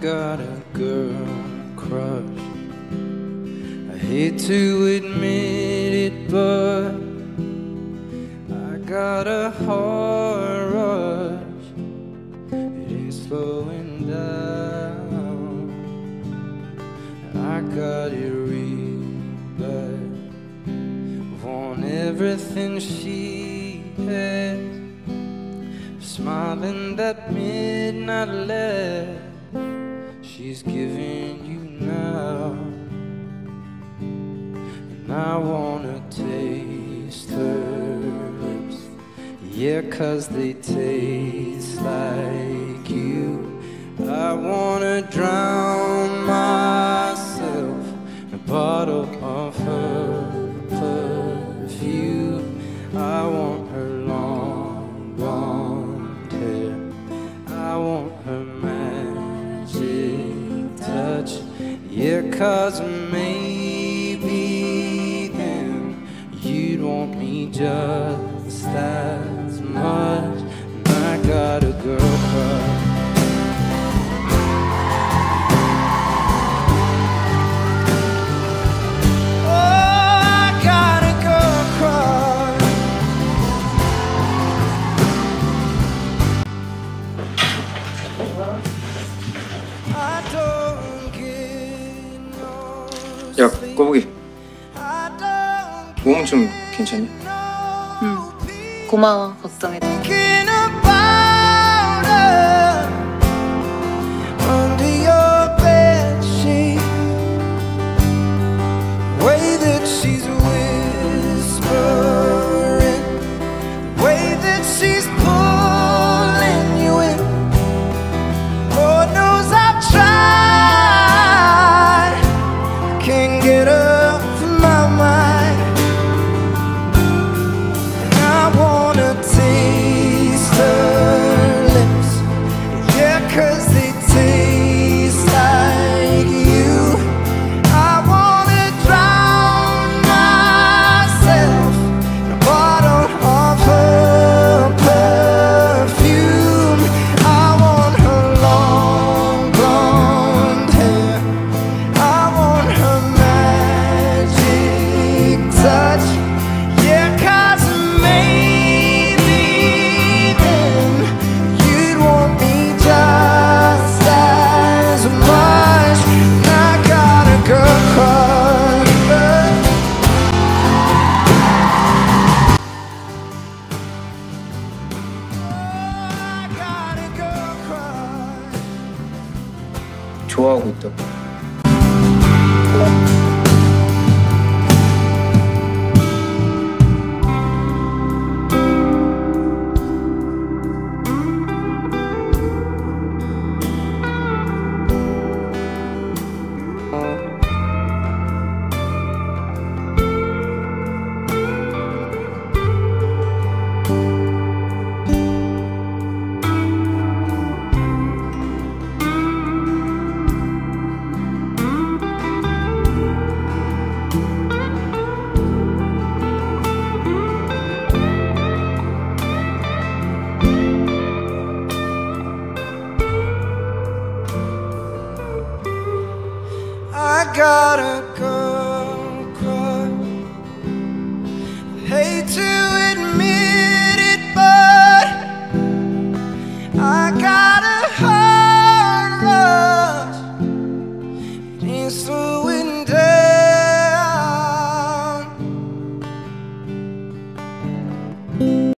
got a girl crush. I hate to admit it, but I got a heart rush. It ain't slowing down. I got it real bad. Want everything she has. Smiling that midnight laugh she's giving you now. And I wanna taste her lips. Yeah, cause they taste like you. I wanna drown touch. Yeah, cause maybe then you'd want me just as 야 꼬부기 I don't 몸좀 괜찮니? 응. 고마워 걱정해줘. Can't get her 좋아하고 있다고 gotta come cry. Hate to admit it, but I got a heart rush. It's the